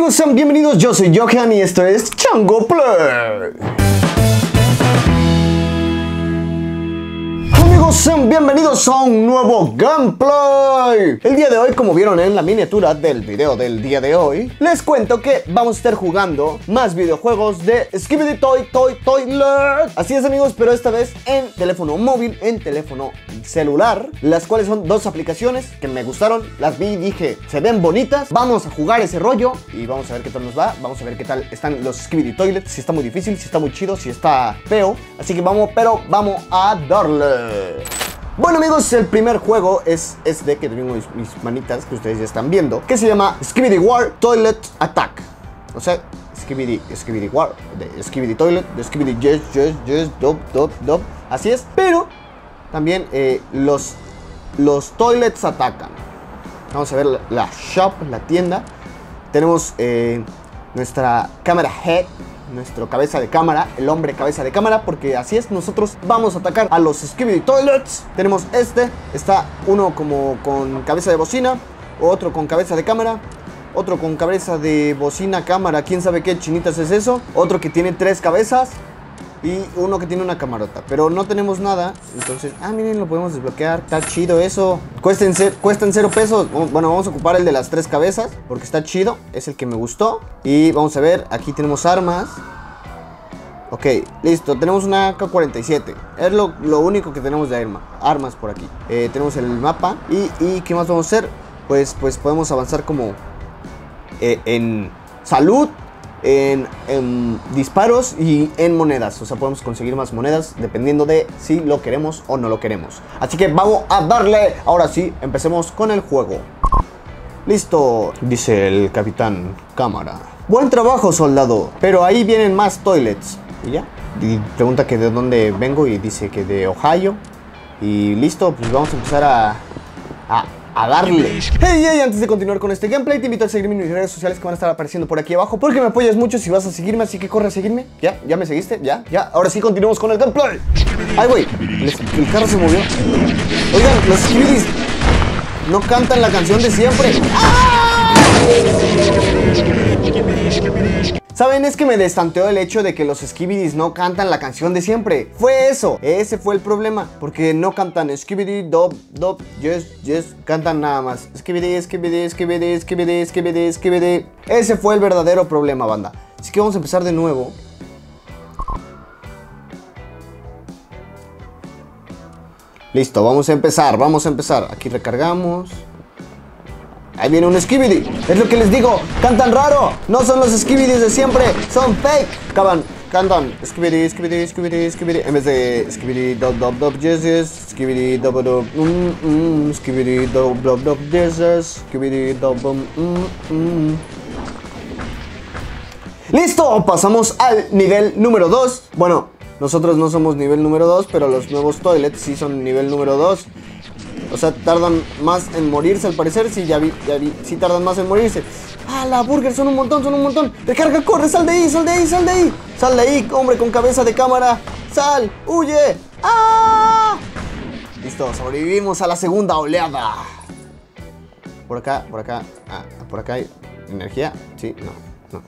amigos, sean bienvenidos. Yo soy Johan y esto es Chango Play. Sean bienvenidos a un nuevo gameplay. El día de hoy, como vieron en la miniatura del video del día de hoy, les cuento que vamos a estar jugando más videojuegos de Skibidi Toy Toy Toilet. Así es, amigos, pero esta vez en teléfono móvil, en teléfono celular, las cuales son dos aplicaciones que me gustaron. Las vi y dije, se ven bonitas. Vamos a jugar ese rollo y vamos a ver qué tal nos va. Vamos a ver qué tal están los Skibidi Toilets, si está muy difícil, si está muy chido, si está feo. Así que vamos, pero vamos a darle. Bueno amigos, el primer juego es este que tengo mis, manitas que ustedes ya están viendo, que se llama Skibidi War Toilet Attack. O sea, Skibidi, Skibidi War, de Toilet, de Skibidi Yes, Yes, Yes, Dop, Dop, Dop. Así es, pero también eh, los, los toilets atacan. Vamos a ver la, la shop, la tienda. Tenemos eh, nuestra cámara head, nuestro cabeza de cámara, el hombre cabeza de cámara, porque así es, nosotros vamos a atacar a los Skibidi Toilets. Tenemos este, está uno como con cabeza de bocina, otro con cabeza de cámara, otro con cabeza de bocina, cámara, quién sabe qué chinitas es eso, otro que tiene tres cabezas y uno que tiene una camarota, pero no tenemos nada, entonces, ah, miren, lo podemos desbloquear, está chido eso, cuesten, cuestan cero pesos, bueno, vamos a ocupar el de las tres cabezas, porque está chido, es el que me gustó, y vamos a ver, aquí tenemos armas, ok, listo, tenemos una K-47, es lo, lo único que tenemos de arma, armas por aquí, Eh, tenemos el mapa, y, y ¿qué más vamos a hacer? Pues, pues podemos avanzar como eh, en salud, en, disparos y en monedas. O sea, podemos conseguir más monedas dependiendo de si lo queremos o no lo queremos. Así que vamos a darle. Ahora sí, empecemos con el juego. Listo, dice el capitán cámara. Buen trabajo, soldado. Pero ahí vienen más toilets. ¿Y ya? Y pregunta que de dónde vengo y dice que de Ohio. Y listo, pues vamos a empezar a, a, a darle. Hey, hey, antes de continuar con este gameplay, te invito a seguirme en mis redes sociales que van a estar apareciendo por aquí abajo. Porque me apoyas mucho si vas a seguirme, así que corre a seguirme. ¿Ya? ¿Ya me seguiste? ¿Ya? ¿Ya? Ahora sí continuamos con el gameplay. Ay, güey, el, carro se movió. Oigan, los Skibidis no cantan la canción de siempre. ¿Saben? Es que me destanteó el hecho de que los Skibidis no cantan la canción de siempre. Fue eso, ese fue el problema. Porque no cantan Skibidi, Dop, Dop, Yes, Yes, cantan nada más. Skibidi, Skibidi, Skibidi, Skibidi, Skibidi, Skibidi. Ese fue el verdadero problema, banda. Así que vamos a empezar de nuevo. Listo, vamos a empezar, vamos a empezar. Aquí recargamos. Ahí viene un Skibidi. Es lo que les digo. Cantan raro. No son los Skibidis de siempre. Son fake. Cantan. Skibidi, Skibidi, Skibidi, Skibidi. En vez de Skibidi, dop, dop, dop, yes, yes. Skibidi, dop, dop, mm, mm. Skibidi, dop, dop, dop, yes, yes. Skibidi, dop, dop, mm, mm. Listo, pasamos al nivel número 2. Bueno, nosotros no somos nivel número 2, pero los nuevos toilets sí son nivel número 2. O sea, tardan más en morirse al parecer. Sí, ya vi, ya vi. Sí tardan más en morirse. Ah, la burger, son un montón, son un montón. Recarga, corre, sal de ahí, sal de ahí, sal de ahí. Sal de ahí, hombre con cabeza de cámara. Sal, huye. ¡Ah! Listo, sobrevivimos a la segunda oleada. Por acá, por acá, ah, por acá hay energía. Sí, no. No,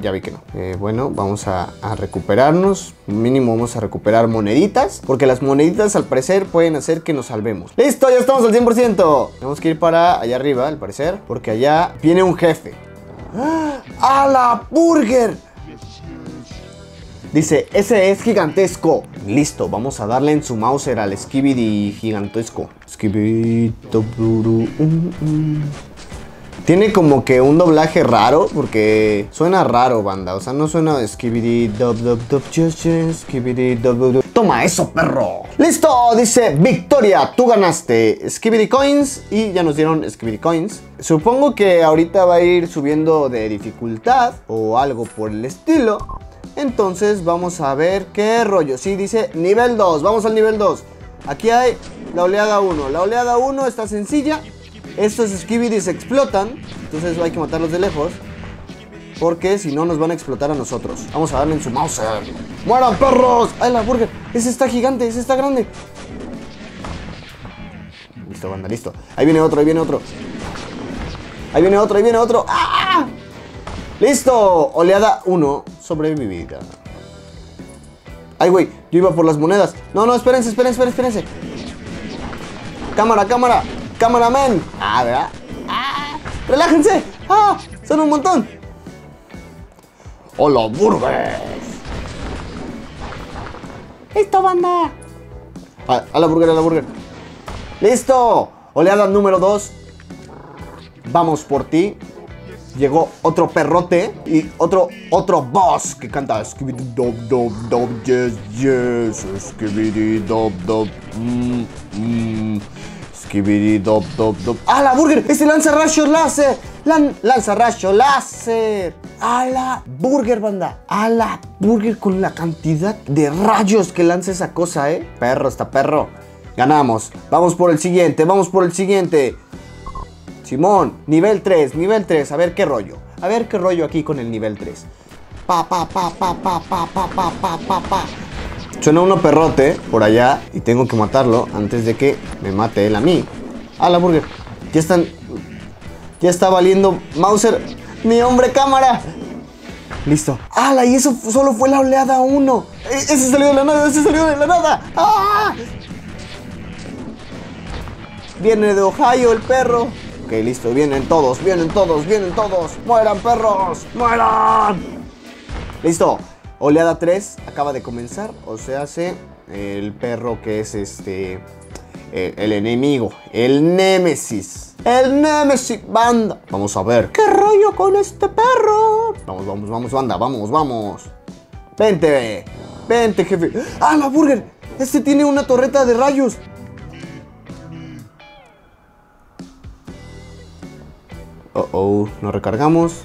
ya, vi- que no. Eh, bueno, vamos a, recuperarnos. Mínimo vamos a recuperar moneditas. Porque las moneditas al parecer pueden hacer que nos salvemos. ¡Listo! Ya estamos al 100%. Tenemos que ir para allá arriba, al parecer. Porque allá viene un jefe. ¡Ah! ¡A la burger! Dice, ese es gigantesco. Listo, vamos a darle en su Mauser al Skibidi gigantesco. Skibidi. Tiene como que un doblaje raro porque suena raro, banda. O sea, no suena skibidi dub dub dub skibidi dub dub. Toma eso, perro. Listo, dice Victoria, tú ganaste skibidi coins y ya nos dieron skibidi coins. Supongo que ahorita va a ir subiendo de dificultad o algo por el estilo. Entonces vamos a ver qué rollo. Sí, dice nivel 2. Vamos al nivel 2. Aquí hay la oleada 1. La oleada 1 está sencilla. Estos skibidis explotan, entonces hay que matarlos de lejos. Porque si no nos van a explotar a nosotros. Vamos a darle en su mouse. ¡Mueran perros! ¡Ay, la burger! Ese está gigante, ese está grande. Listo, banda, listo. Ahí viene otro, ahí viene otro. Ahí viene otro, ahí viene otro. ¡Ah! Listo, oleada 1 sobrevivida. Ay, güey, yo iba por las monedas. No, no, espérense, espérense, espérense. Cámara, cámara, cámaraman. Ah, ¿verdad? Ah, relájense. Ah, son un montón. Hola, burgers. Listo, banda. Ah, a la burger, a la burger. Listo. Oleada número 2. Vamos por ti. Llegó otro perrote y otro otro boss que canta Skibidi Dob Dob Dob Yes Yes Skibidi Dob Dob mm, mm, Skibidi Dob Dob Dob ¡Ah, la burger! ¡Este lanza rayos láser! Lan ¡Lanza rayos láser! ¡A la burger, banda! ¡A la burger con la cantidad de rayos que lanza esa cosa, eh! Perro, está perro. Ganamos. Vamos por el siguiente, vamos por el siguiente. Simón, nivel 3, nivel 3, a ver qué rollo. A ver qué rollo aquí con el nivel 3. Pa, pa, pa, pa, pa, pa, pa, pa, pa, pa, pa. Suena uno perrote por allá y tengo que matarlo antes de que me mate él a mí. Ah, la burger. Ya están. Ya está valiendo Mauser. Mi hombre cámara. Listo. ¡Hala! Y eso solo fue la oleada 1. Ese salió de la nada, ese salió de la nada. ¡Ah! Viene de Ohio el perro. Ok, listo, vienen todos, vienen todos, vienen todos. ¡Mueran, perros! ¡Mueran! Listo. Oleada 3 acaba de comenzar. O sea, hace el perro que es este. El, el enemigo. El Némesis. El Némesis, banda. Vamos a ver. ¿Qué rollo con este perro? Vamos, vamos, vamos, banda. Vamos, vamos. Vente, vente, jefe. ¡Ah, la burger! Este tiene una torreta de rayos. Oh, oh, nos recargamos.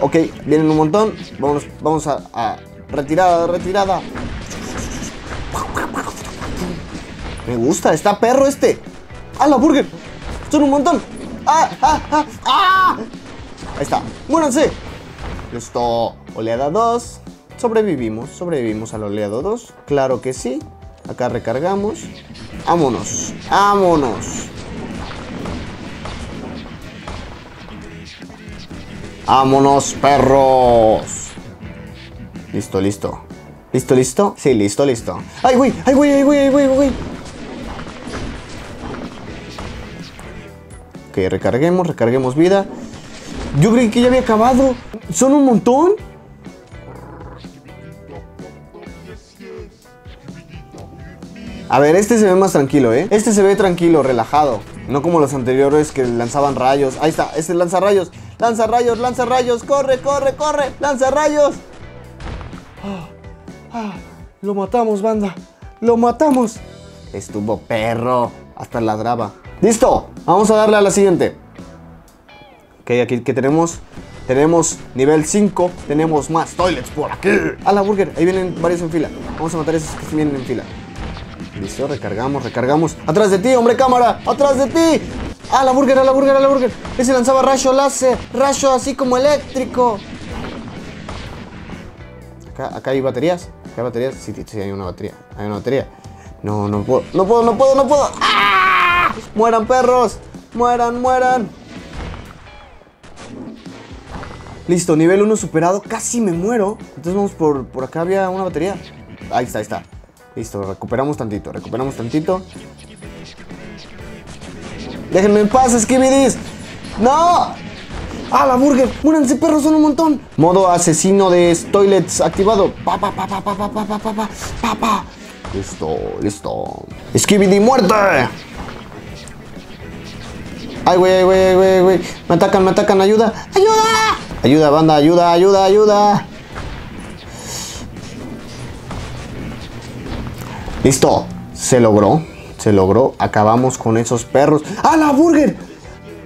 Ok, vienen un montón. Vamos, vamos a, a retirada, retirada. Me gusta, está perro este. ¡Ah, la burger! Son un montón. ¡Ah, ah, ah, ah! Ahí está. ¡Muéranse! Listo. Oleada 2. Sobrevivimos, sobrevivimos a la oleada 2. Claro que sí. Acá recargamos. Vámonos, vámonos. ¡Vámonos, perros! Listo, listo. ¿Listo, listo? Sí, listo, listo. ¡Ay, güey! ¡Ay, güey! ¡Ay, güey! ¡Ay, güey! güey! Ok, recarguemos, recarguemos vida. Yo creí que ya había acabado. ¿Son un montón? A ver, este se ve más tranquilo, ¿eh? Este se ve tranquilo, relajado. No como los anteriores que lanzaban rayos. Ahí está, este lanza rayos. Lanza rayos, lanza rayos. Corre, corre, corre. Lanza rayos. Ah, ah, lo matamos, banda. Lo matamos. Estuvo perro. Hasta ladraba. Listo. Vamos a darle a la siguiente. Ok, aquí que tenemos. Tenemos nivel 5. Tenemos más toilets por aquí. A la burger. Ahí vienen varios en fila. Vamos a matar a esos que vienen en fila. Listo, recargamos, recargamos. ¡Atrás de ti, hombre cámara! ¡Atrás de ti! ¡Ah, la burger, a la burger, a la burger! Ese lanzaba rayo láser, rayo así como eléctrico. Acá, acá hay baterías. Acá hay baterías. Sí, sí, hay una batería. Hay una batería. No, no puedo, no puedo, no puedo, no puedo. ¡Ah! ¡Mueran, perros! ¡Mueran, mueran! Listo, nivel 1 superado. Casi me muero. Entonces vamos por, por acá. Había una batería. Ahí está, ahí está. Listo, recuperamos tantito, recuperamos tantito. Déjenme en paz, Skibidis. ¡No! ¡Ah, la burger! ¡Múranse, perros! Son un montón. Modo asesino de toilets activado. Pa, pa, pa, pa, pa, pa, pa, pa, pa, pa, pa. Listo, listo. Skibidi, muerte. Ay, güey, güey, güey, güey. Me atacan, me atacan. Ayuda, ayuda. Ayuda, banda, ayuda, ayuda, ayuda. Listo, se logró, se logró. Acabamos con esos perros. ¡Ah, la burger!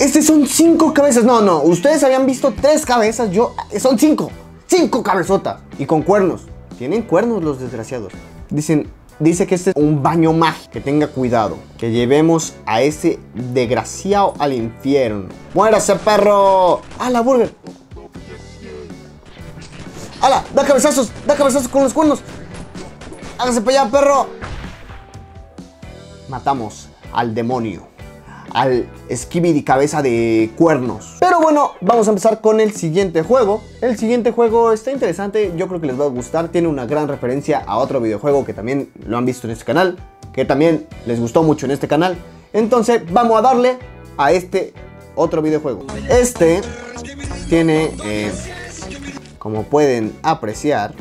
Este son cinco cabezas. No, no, ustedes habían visto tres cabezas. Yo, son cinco. cinco cabezotas y con cuernos. Tienen cuernos los desgraciados. Dicen, dice que este es un baño mágico. Que tenga cuidado. Que llevemos a ese desgraciado al infierno. ¡Muérase, perro! ¡A la burger! ¡Hala! ¡Da cabezazos! ¡Da cabezazos con los cuernos! ¡Hágase para allá, perro! Matamos al demonio. Al Skibidi cabeza de cuernos. Pero bueno, vamos a empezar con el siguiente juego. El siguiente juego está interesante, yo creo que les va a gustar. Tiene una gran referencia a otro videojuego que también lo han visto en este canal. Que también les gustó mucho en este canal. Entonces vamos a darle a este otro videojuego. Este tiene, eh, como pueden apreciar,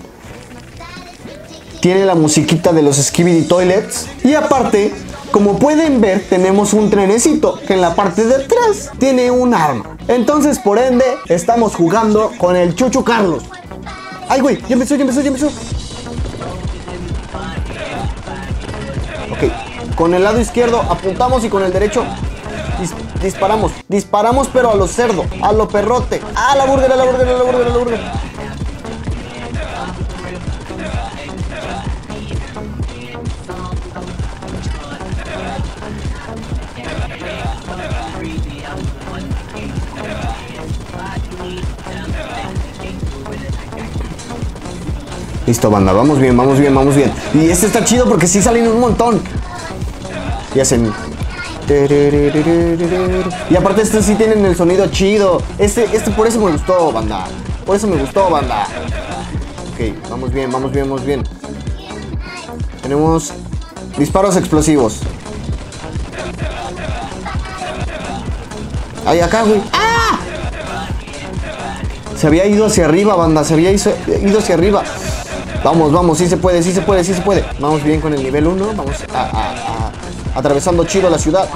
tiene la musiquita de los Skibidi Toilets. Y aparte, como pueden ver, tenemos un trenecito que en la parte de atrás tiene un arma. Entonces, por ende, estamos jugando con el Chuchu Carlos. ¡Ay, güey! Ya empezó, ya empezó, ya empezó. Ok, con el lado izquierdo apuntamos y con el derecho dis- disparamos. Disparamos, pero a los cerdos, a lo perrote. ¡A la burger, a la burger, a la burger, a la burger! Listo, banda, vamos bien, vamos bien, vamos bien. Y este está chido porque sí salen un montón. Y hacen. Y aparte, este sí tienen el sonido chido. Este, este por eso me gustó, banda. Por eso me gustó, banda. Ok, vamos bien, vamos bien, vamos bien. Tenemos disparos explosivos. Ay, acá, güey. ¡Ah! Se había ido hacia arriba, banda. Se había ido hacia arriba. Vamos, vamos, sí se puede, sí se puede, sí se puede. Vamos bien con el nivel 1. Vamos a, a- a- atravesando chido la ciudad.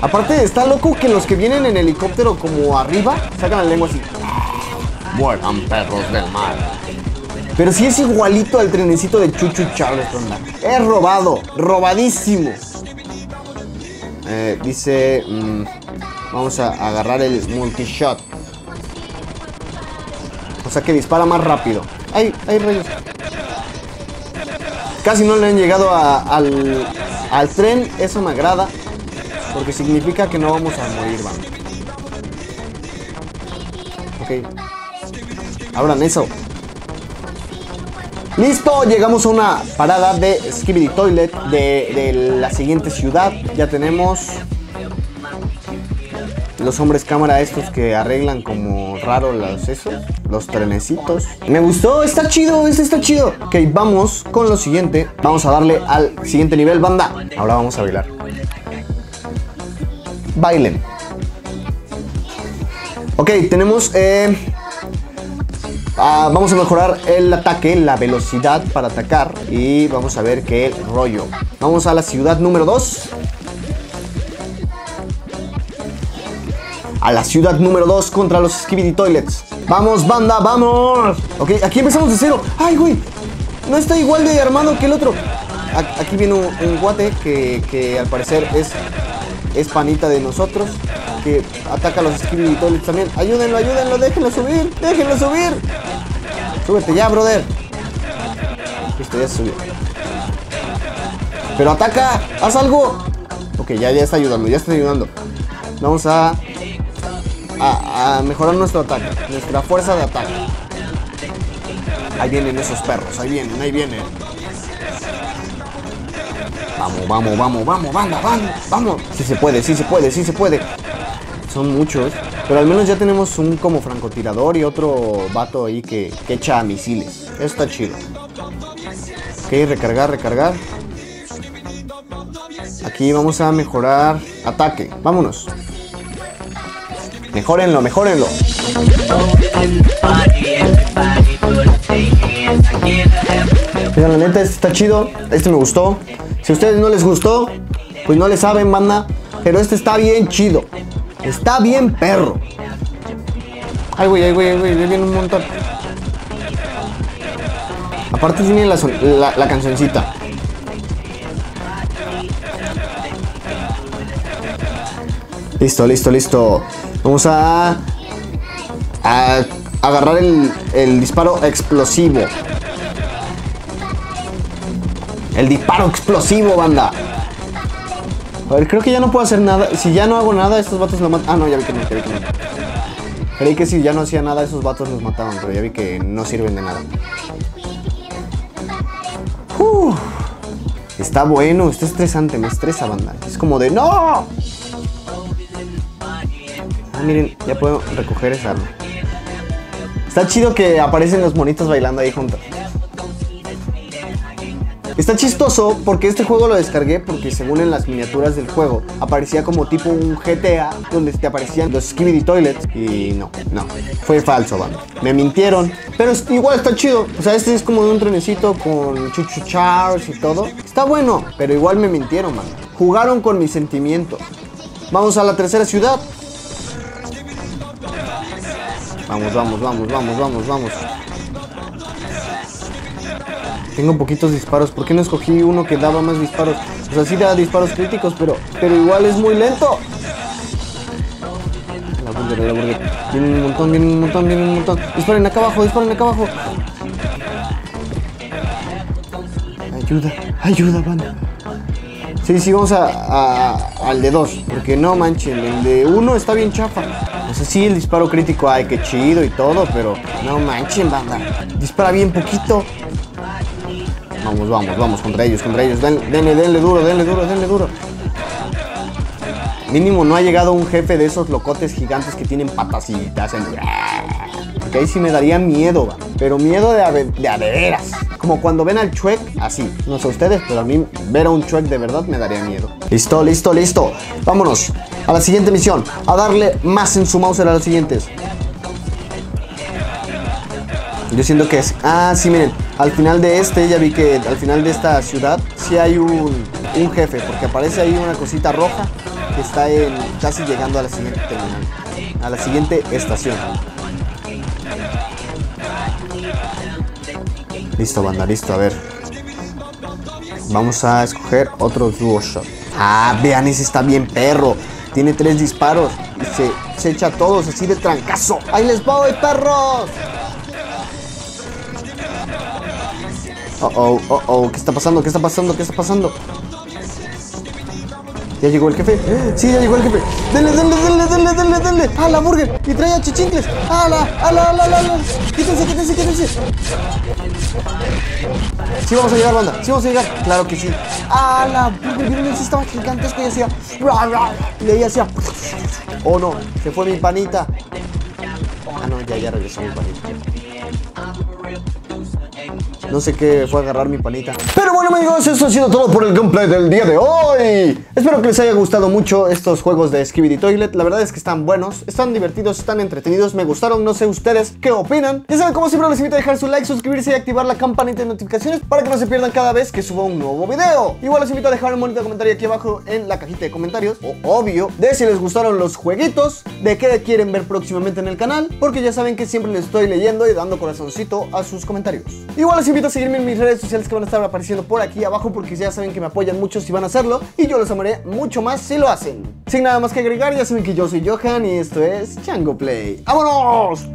Aparte, está loco que los que vienen en helicóptero como arriba sacan la lengua así. Mueran perros del mar. Pero sí es igualito al trenecito de Chuchu Charles, banda. Es robado, robadísimo. Eh, dice, mm, vamos a agarrar el multishot. O sea que dispara más rápido. ¡Ay, ay, rayos! Casi no le han llegado al, al tren. Eso me agrada. Porque significa que no vamos a morir, banda. Ok. Abran eso. Listo, llegamos a una parada de Skibidi Toilet de la siguiente ciudad. Ya tenemos los hombres cámara estos que arreglan como raro los esos, los trenecitos. Me gustó, está chido, este está chido. Ok, vamos con lo siguiente. Vamos a darle al siguiente nivel, banda. Ahora vamos a bailar. Bailen. Ok, tenemos... eh, ah, vamos a mejorar el ataque, la velocidad para atacar. Y vamos a ver qué rollo. Vamos a la ciudad número 2. A la ciudad número 2 contra los Skibidi Toilets. Vamos, banda, vamos. Ok, aquí empezamos de cero. Ay, güey. No está igual de armado que el otro. Aquí viene un, un guate que, que al parecer es, es panita de nosotros. Que ataca a los Skibidi Toilets también. Ayúdenlo, ayúdenlo, déjenlo subir. Déjenlo subir. Súbete ya, brother. Listo, ya se subió. Pero ataca, haz algo. Ok, ya, ya está ayudando, ya está ayudando. Vamos a a, mejorar nuestro ataque, nuestra fuerza de ataque. Ahí vienen esos perros, ahí vienen, ahí vienen. Vamos, vamos, vamos, vamos, vamos, vamos, vamos. Sí se puede, sí se puede, sí se puede. Son muchos, pero al menos ya tenemos un como francotirador y otro vato ahí que, que echa misiles. Eso está chido. Ok, recargar, recargar. Aquí vamos a mejorar ataque. Vámonos. Mejórenlo, mejórenlo. Mira, la neta, este está chido. Este me gustó. Si a ustedes no les gustó, pues no le saben, banda. Pero este está bien chido. Está bien perro. Ay, güey, ay, güey, ay, güey. viene un montón. Aparte tiene la, la, la cancioncita. Listo, listo, listo. Vamos a, a agarrar el, el disparo explosivo. El disparo explosivo, banda. A ver, creo que ya no puedo hacer nada. Si ya no hago nada, estos vatos lo matan. Ah, no, ya vi que no, ya vi que no. Creí que si ya no hacía nada, esos vatos los mataban, pero ya vi que no sirven de nada. Uf. Está bueno, está estresante, me estresa, banda. Es como de ¡No! Ah, miren, ya puedo recoger esa arma. Está chido que aparecen los monitos bailando ahí juntos. Está chistoso porque este juego lo descargué porque según en las miniaturas del juego aparecía como tipo un GTA donde te aparecían los Skibidi Toilets y no, no, fue falso, banda. Me mintieron, pero igual está chido. O sea, este es como de un trenecito con chuchuchars y todo. Está bueno, pero igual me mintieron, banda. Jugaron con mis sentimientos. Vamos a la tercera ciudad. Vamos, vamos, vamos, vamos, vamos, vamos. Tengo poquitos disparos. ¿Por qué no escogí uno que daba más disparos? O sea, sí da disparos críticos, pero, pero igual es muy lento. La burger, la burger. Vienen un montón, vienen un montón, vienen un montón. Disparen acá abajo, disparen acá abajo. Ayuda, ayuda, banda. Sí, sí, vamos a, a- al de dos. Porque no manchen, el de uno está bien chafa. O sí, el disparo crítico, ay, qué chido y todo, pero no manchen, banda. Dispara bien poquito. Vamos, vamos, vamos contra ellos, contra ellos. Den- denle, denle duro, denle duro, denle duro. Mínimo no ha llegado un jefe de esos locotes gigantes que tienen patas y te hacen... Porque ahí sí me daría miedo, va. pero miedo de a, de. Como cuando ven al Chuec, así. No sé ustedes, pero a mí ver a un Chuec de verdad me daría miedo. Listo, listo, listo. Vámonos a la siguiente misión. A darle más en su mouse a las siguientes. Yo siento que es. Ah, sí, miren. Al final de este, ya vi que al final de esta ciudad, sí hay un, un jefe, porque aparece ahí una cosita roja que está en, casi llegando a la siguiente terminal. A la siguiente estación. Listo, banda, listo, a ver. Vamos a escoger otro duo shot. Ah, vean, ese está bien perro. Tiene tres disparos y se, se echa a todos así de trancazo. ¡Ahí les voy, perros! Oh, oh, oh, oh, ¿qué está pasando? ¿Qué está pasando? ¿Qué está pasando? ¿Ya llegó el jefe? Sí, ya llegó el jefe. Denle, denle, denle, denle, denle, denle. ¡A la burger! Y trae a chichincles. ¡A la, a la, a la, a la! Quítense, quítense, quítense. Sí vamos a llegar, banda. Sí vamos a llegar. Claro que sí. ¡A la burger! Miren, ese estaba gigantesco y hacía... ra, Y hacía... Oh, no. Se fue mi panita. Ah, no, ya, ya regresó mi panita. No sé qué fue agarrar mi panita. Pero bueno amigos, eso ha sido todo por el gameplay del día de hoy. Espero que les haya gustado mucho estos juegos de Skibidi Toilet. La verdad es que están buenos, están divertidos, están entretenidos, me gustaron. No sé ustedes qué opinan. Ya saben, como siempre les invito a dejar su like, suscribirse y activar la campanita de notificaciones para que no se pierdan cada vez que suba un nuevo video. Igual les invito a dejar un bonito comentario aquí abajo en la cajita de comentarios, o obvio, de si les gustaron los jueguitos, de qué quieren ver próximamente en el canal, porque ya saben que siempre les estoy leyendo y dando corazoncito a sus comentarios. Igual les a seguirme en mis redes sociales que van a estar apareciendo por aquí abajo porque ya saben que me apoyan mucho si van a hacerlo y yo los amaré mucho más si lo hacen. Sin nada más que agregar, ya saben que yo soy Johan y esto es Chango Play. ¡Vámonos!